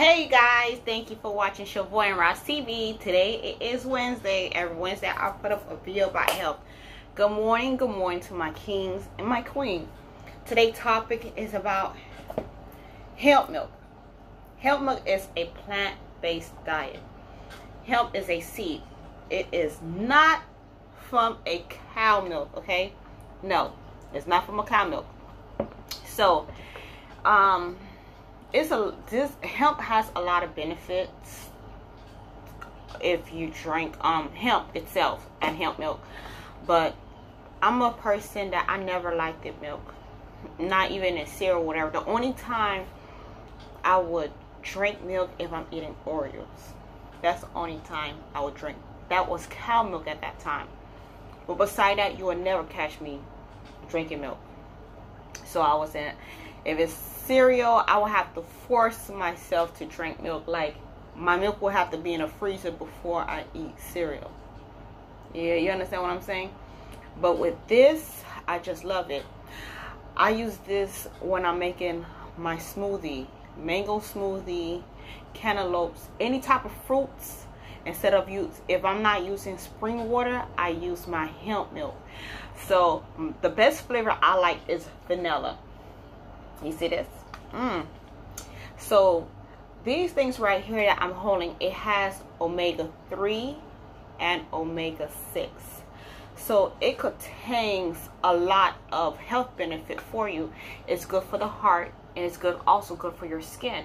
Hey guys, thank you for watching Shavoy and RAS TV. Today it is Wednesday. Every Wednesday I put up a video about health. Good morning, good morning to my kings and my queen. Today's topic is about hemp milk. Hemp milk is a plant-based diet. Hemp is a seed. It is not from a cow milk, okay? No, it's not from a cow milk. So, um, it's a this hemp has a lot of benefits if you drink um hemp itself and hemp milk. But i'm a person that i never liked the milk not even in cereal whatever. The only time i would drink milk if i'm eating oreos. That's the only time i would drink. That was cow milk at that time. But beside that you will never catch me drinking milk. So i wasn't if it's cereal, I will have to force myself to drink milk. Like my milk will have to be in a freezer before I eat cereal. Yeah, you understand what I'm saying? But with this, I just love it. I use this when I'm making my smoothie, mango smoothie, cantaloupes, any type of fruits. Instead of use, if I'm not using spring water, I use my hemp milk. So mm, the best flavor I like is vanilla. You see this? Mm. So these things right here that I'm holding, it has omega-3 and omega-6. So it contains a lot of health benefit for you. It's good for the heart and it's good also good for your skin.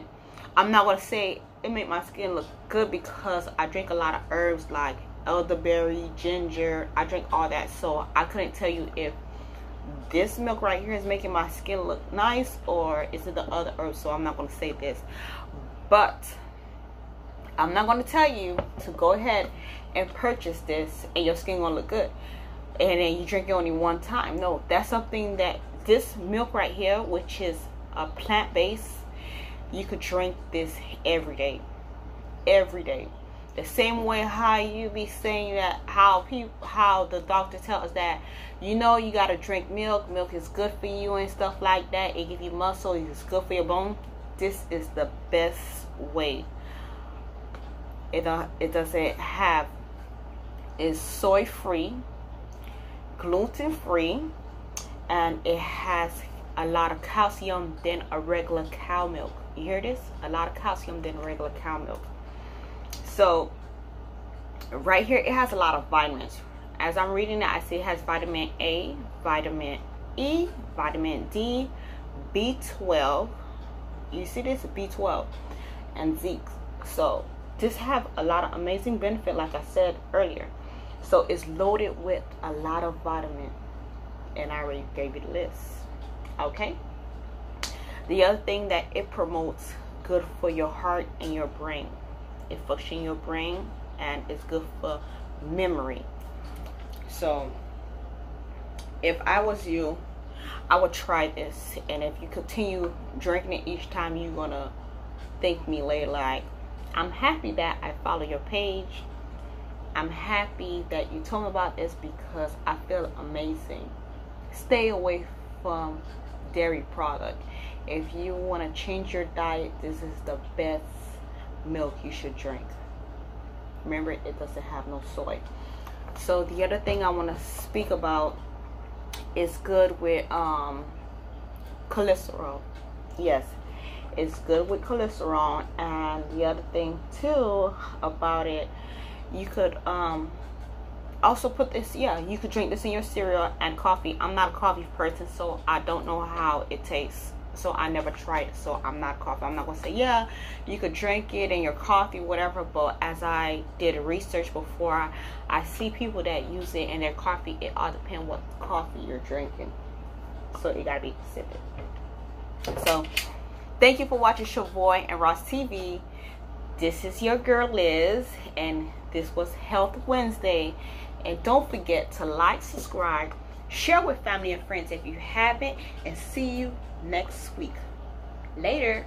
I'm not going to say it made my skin look good because I drink a lot of herbs like elderberry, ginger. I drink all that. So I couldn't tell you if this milk right here is making my skin look nice or is it the other so i'm not going to say this. But i'm not going to tell you to go ahead and purchase this and your skin gonna look good. And then you drink it only one time. No that's something that this milk right here which is a plant-based you could drink this every day. Every day the same way how you be saying that how people how the doctor tells us that you know you got to drink milk milk is good for you and stuff like that. It gives you muscle it's good for your bone. This is the best way. It, uh, it doesn't have is soy free gluten free and it has a lot of calcium than a regular cow milk. You hear this? A lot of calcium than regular cow milk so right here it has a lot of vitamins. As i'm reading it i see it has vitamin a vitamin e vitamin d b12 you see this? B12 and zinc so this have a lot of amazing benefit like i said earlier. So it's loaded with a lot of vitamin and i already gave you the list okay? The other thing that it promotes good for your heart and your brain it functions your brain and it's good for memory. So if i was you i would try this. And if you continue drinking it each time you're gonna thank me later. Like i'm happy that i follow your page. I'm happy that you told me about this because i feel amazing. Stay away from dairy product. If you want to change your diet this is the best milk you should drink. Remember, it doesn't have no soy. So the other thing I want to speak about is good with um, cholesterol. Yes, it's good with cholesterol. And the other thing too about it, you could um, also put this. Yeah, you could drink this in your cereal and coffee. I'm not a coffee person, so I don't know how it tastes so I never tried. So I'm not coffee. I'm not gonna say yeah, you could drink it in your coffee, whatever. But as I did research before, I, I see people that use it in their coffee. It all depends what coffee you're drinking. So it gotta be specific. So thank you for watching Shavoy and RAS TV. This is your girl Liz, and this was Health Wednesday. And don't forget to like, subscribe, share with family and friends if you haven't, and see you next week. Later.